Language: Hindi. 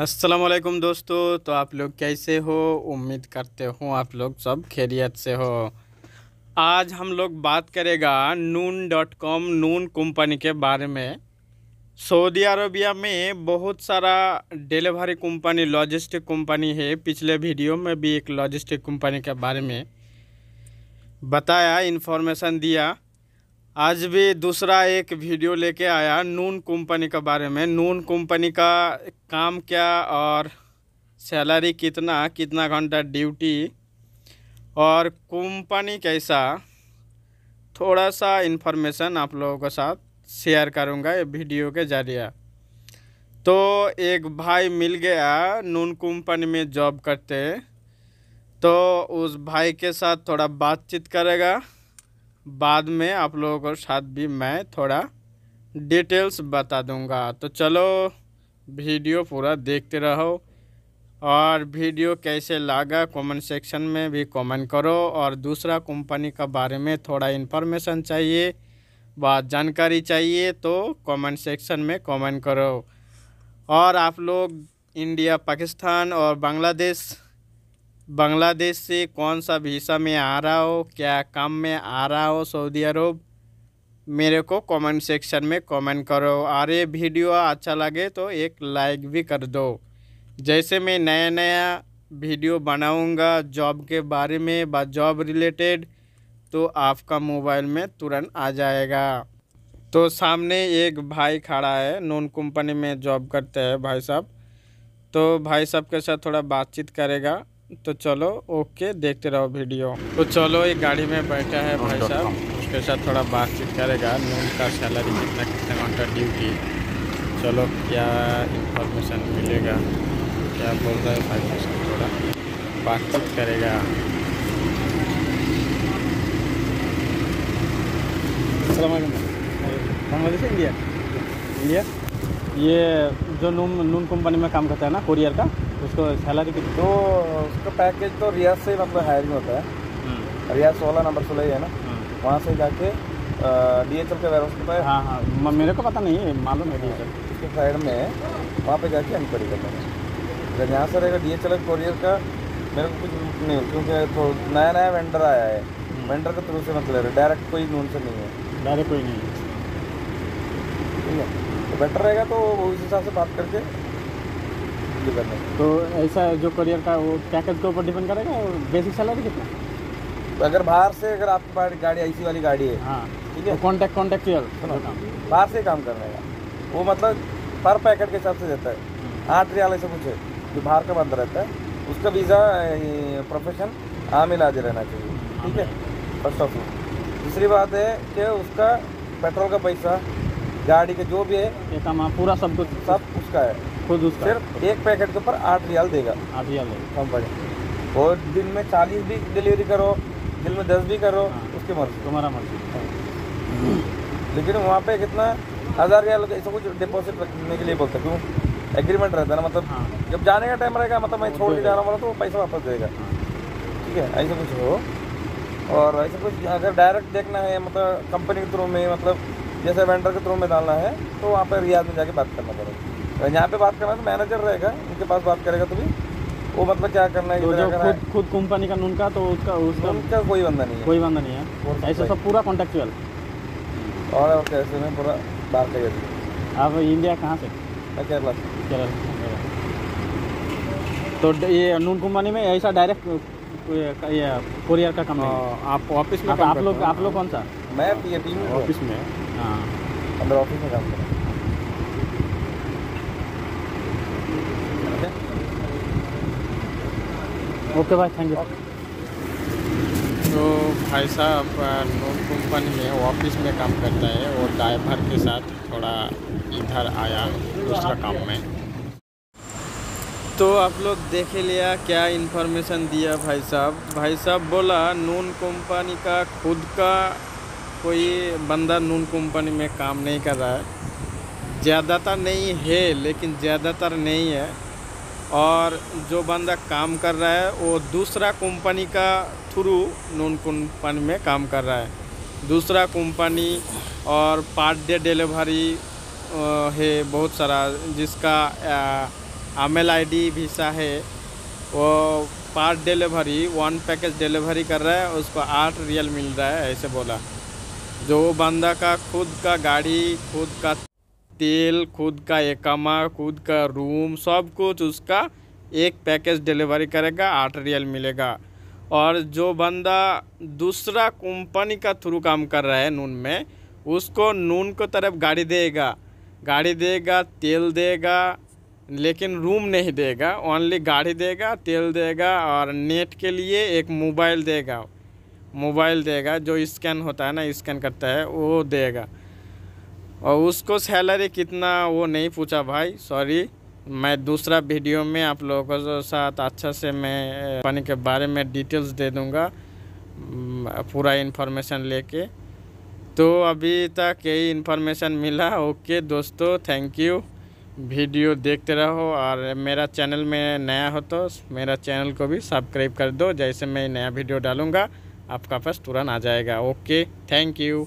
असलकुम दोस्तों तो आप लोग कैसे हो? उम्मीद करते हो आप लोग सब खैरियत से हो। आज हम लोग बात करेगा noon dot com, noon company के बारे में। सऊदी अरबिया में बहुत सारा डिलीवरी कंपनी, लॉजिस्टिक कंपनी है। पिछले वीडियो में भी एक लॉजिस्टिक कंपनी के बारे में बताया, इन्फॉर्मेशन दिया। आज भी दूसरा एक वीडियो लेके आया नून कंपनी के बारे में। नून कंपनी का काम क्या और सैलरी कितना कितना घंटा ड्यूटी और कंपनी कैसा? थोड़ा सा इन्फॉर्मेशन आप लोगों के साथ शेयर करूँगा ये वीडियो के ज़रिए। तो एक भाई मिल गया नून कंपनी में जॉब करते तो उस भाई के साथ थोड़ा बातचीत करेगा। बाद में आप लोगों के साथ भी मैं थोड़ा डिटेल्स बता दूँगा। तो चलो, वीडियो पूरा देखते रहो। और वीडियो कैसे लगा कमेंट सेक्शन में भी कमेंट करो। और दूसरा कंपनी का बारे में थोड़ा इन्फॉर्मेशन चाहिए व जानकारी चाहिए तो कमेंट सेक्शन में कमेंट करो। और आप लोग इंडिया पाकिस्तान और बांग्लादेश बांग्लादेश से कौन सा वीसा में आ रहा हो, क्या काम में आ रहा हो, सऊदी अरब? मेरे को कमेंट सेक्शन में कमेंट करो। और ये वीडियो अच्छा लगे तो एक लाइक भी कर दो। जैसे मैं नया नया वीडियो बनाऊँगा जॉब के बारे में व जॉब रिलेटेड तो आपका मोबाइल में तुरंत आ जाएगा। तो सामने एक भाई खड़ा है, नॉन कंपनी में जॉब करते हैं भाई साहब। तो भाई साहब के साथ थोड़ा बातचीत करेगा। तो चलो ओके देखते रहो वीडियो। तो चलो एक गाड़ी में बैठा है भाई साहब। उसके साथ थोड़ा बातचीत करेगा नून का सैलरी कितना कितना घंटा ड्यूटी चलो क्या इंफॉर्मेशन मिलेगा? क्या बोल रहा है भाई साहब थोड़ा? बातचीत करेगा। बांग्लादेश इंडिया इंडिया ये जो नून नून कंपनी में काम करता है ना कोरियर का? उसको सैलरी कितनी? तो उसका पैकेज तो रियाज से ही मतलब हायरिंग होता है। रियाज सोलह नंबर सोलह ही है ना वहाँ से जाके डी एच एल का वेयर होता है हाँ। हाँ मेरे को पता नहीं है मालूम है डीएचएल उसके साइड में वहाँ पे जाके इंक्वायरी करना है। अगर यहाँ से रहेगा डी एच एल कोरियर का मेरे को कुछ नहीं क्योंकि तो नया नया वेंडर आया है। वेंडर के थ्रू से मतलब डायरेक्ट कोई नून से नहीं है। डायरेक्ट कोई नहीं है। ठीक है? तो बेटर रहेगा तो उस हिसाब से बात करके ये करना है। तो ऐसा जो करियर का वो पैकेज के ऊपर डिपेंड करेगा और बेसिक सैलरी कितना? अगर बाहर से अगर आपकी गाड़ी गाड़ी ऐसी वाली गाड़ी है हाँ। ठीक है? तो कॉन्टैक्ट कॉन्टेक्चुअल बाहर से काम करने का। वो मतलब पर पैकेट के हिसाब से देता है। आठ रियाल ऐसा कुछ है जो बाहर का बंद रहता है उसका वीज़ा प्रोफेशन आमिल आज रहना चाहिए ठीक है? फ़र्स्ट ऑफ़ ऑल दूसरी बात है कि उसका पेट्रोल का पैसा गाड़ी का जो भी है ये काम पूरा सब कुछ सब उसका है। खुद उसका। सिर्फ़ एक पैकेट के ऊपर आठ रियाल देगा। आप ही ले कंपनी और दिन में चालीस भी डिलीवरी करो दिन में दस भी करो हाँ। उसकी मर्ज़ी। तुम्हारा मर्ज़ी। लेकिन वहाँ पे कितना हज़ार रियाल ऐसा कुछ डिपॉजिट रखने के लिए बोलते हैं क्यों? एग्रीमेंट रहता है ना मतलब हाँ। जब जाने का टाइम रहेगा मतलब मैं छोड़ के जा रहा हूँ तो वो पैसा वापस देगा। ठीक है ऐसा कुछ हो। और ऐसा कुछ अगर डायरेक्ट देखना है मतलब कंपनी के थ्रू में मतलब जैसे वेंडर के थ्रू में डालना है तो वहाँ पर रियाज में जाके बात करना पड़ेगा। यहाँ पे बात करना तो मैनेजर रहेगा उनके पास बात करेगा तो भी वो मतलब क्या करना है तो जो खुद खुद कंपनी का नून का तो उसका उसका उनका कोई बंदा नहीं है। कोई बंदा नहीं है। ऐसे सब पूरा कॉन्टेक्चुअल और कैसे में पूरा बाहर का ज़रिए आप इंडिया कहाँ से? मैं केरला से। केरल तो ये नून कंपनी में ऐसा डायरेक्ट ये कोरियर का काम नहीं आप ऑफ़िस आप आप लोग आप लोग कौन सा? मैं टीम ऑफ़िस में हाँ। अंदर ऑफ़िस में काम कर ओके भाई थैंक यू तो भाई साहब नून कंपनी में, ऑफ़िस में काम करता है और ड्राइवर के साथ थोड़ा इधर आया दूसरा काम में। तो आप लोग देख लिया, क्या इन्फॉर्मेशन दिया भाई साहब? भाई साहब बोला, नून कंपनी का खुद का कोई बंदा नून कंपनी में काम नहीं कर रहा है। ज़्यादातर नहीं है, लेकिन ज़्यादातर नहीं है। और जो बंदा काम कर रहा है, वो दूसरा कंपनी का थ्रू नून कंपनी में काम कर रहा है। दूसरा कंपनी और पार्ट डे डिलीवरी है बहुत सारा, जिसका अमेल आईडी वीसा है, वो part delivery one package delivery कर रहा है, उसको आठ रियल मिल रहा है, ऐसे बोला। जो बंदा का खुद का गाड़ी, खुद का तेल, खुद का एकमा खुद का रूम, सब कुछ उसका एक पैकेज डिलीवरी करेगा आठ रियल मिलेगा। और जो बंदा दूसरा कंपनी का थ्रू काम कर रहा है नून में, उसको नून को तरफ़ गाड़ी देगा। गाड़ी देगा, तेल देगा, लेकिन रूम नहीं देगा ओनली गाड़ी देगा, तेल देगा और नेट के लिए एक मोबाइल देगा। मोबाइल देगा, जो स्कैन होता है ना, स्कैन करता है, वो देगा। और उसको सैलरी कितना, वो नहीं पूछा भाई सॉरी मैं दूसरा वीडियो में आप लोगों के साथ अच्छा से मैं पानी के बारे में डिटेल्स दे दूँगा पूरा इन्फॉर्मेशन लेके। तो अभी तक यही इन्फॉर्मेशन मिला। ओके दोस्तों थैंक यू वीडियो देखते रहो और मेरा चैनल में नया हो तो मेरा चैनल को भी सब्सक्राइब कर दो। जैसे मैं नया वीडियो डालूँगा, आपका पास तुरंत आ जाएगा। Okay thank you